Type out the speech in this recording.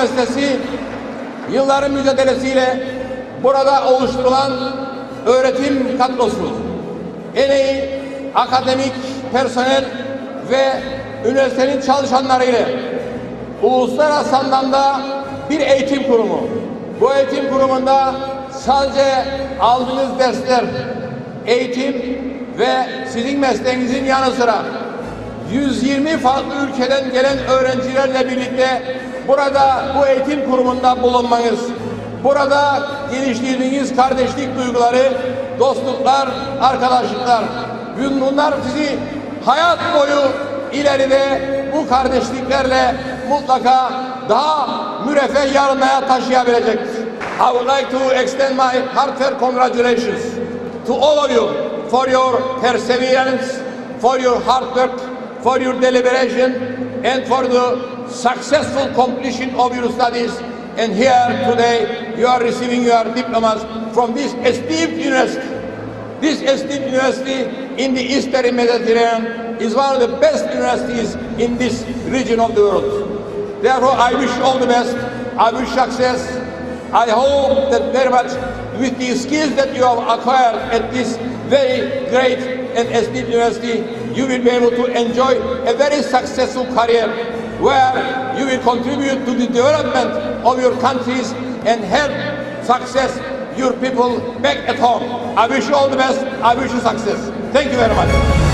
Üniversitesi yılların mücadelesiyle burada oluşturulan öğretim kadrosu, en iyi akademik personel ve üniversitenin çalışanları ile uluslararası anlamda bir eğitim kurumu. Bu eğitim kurumunda sadece aldığınız dersler, eğitim ve sizin mesleğinizin yanı sıra 120 farklı ülkeden gelen öğrencilerle birlikte burada bu eğitim kurumunda bulunmanız, burada geliştirdiğiniz kardeşlik duyguları, dostluklar, arkadaşlıklar, bunlar sizi hayat boyu ileride bu kardeşliklerle mutlaka daha müreffeh yarınlara taşıyabilecektir. I would like to extend my heartfelt congratulations to all of you for your perseverance, for your hard work, for your deliberation, and for the successful completion of your studies. And here today, you are receiving your diplomas from this esteemed university. This esteemed university in the Eastern Mediterranean is one of the best universities in this region of the world. Therefore, I wish all the best. I wish success. I hope that very much with the skills that you have acquired at this very great and esteemed university, you will be able to enjoy a very successful career where you will contribute to the development of your countries and help success your people back at home. I wish you all the best. I wish you success. Thank you very much.